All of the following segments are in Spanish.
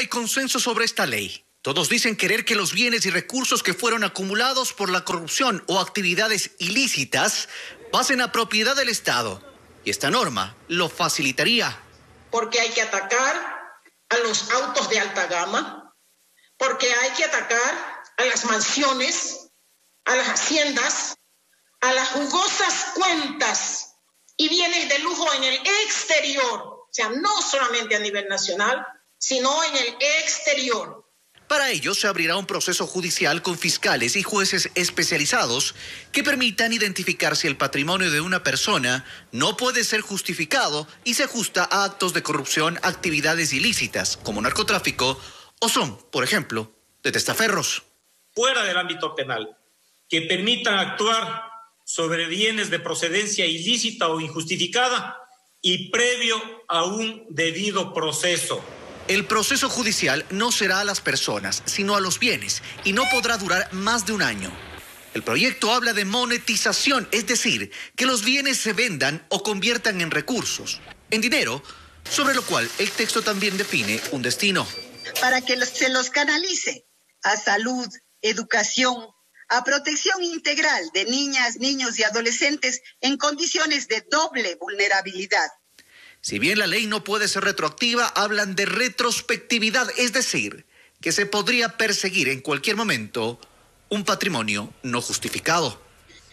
hay consenso sobre esta ley. Todos dicen querer que los bienes y recursos que fueron acumulados por la corrupción o actividades ilícitas pasen a propiedad del Estado. Y esta norma lo facilitaría. Porque hay que atacar a los autos de alta gama, porque hay que atacar a las mansiones, a las haciendas, a las jugosas cuentas y bienes de lujo en el exterior, o sea, no solamente a nivel nacional, sino en el exterior. Para ello se abrirá un proceso judicial con fiscales y jueces especializados que permitan identificar si el patrimonio de una persona no puede ser justificado y se ajusta a actos de corrupción, actividades ilícitas como narcotráfico o son, por ejemplo, de testaferros. Fuera del ámbito penal, que permitan actuar sobre bienes de procedencia ilícita o injustificada y previo a un debido proceso. El proceso judicial no será a las personas, sino a los bienes, y no podrá durar más de un año. El proyecto habla de monetización, es decir, que los bienes se vendan o conviertan en recursos, en dinero, sobre lo cual el texto también define un destino. Para que se los canalice a salud, educación, a protección integral de niñas, niños y adolescentes en condiciones de doble vulnerabilidad. Si bien la ley no puede ser retroactiva, hablan de retrospectividad, es decir, que se podría perseguir en cualquier momento un patrimonio no justificado.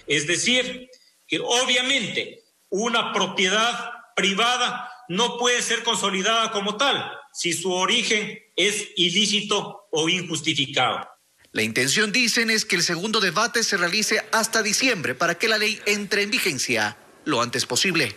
Es decir, que obviamente una propiedad privada no puede ser consolidada como tal si su origen es ilícito o injustificado. La intención, dicen, es que el segundo debate se realice hasta diciembre para que la ley entre en vigencia lo antes posible.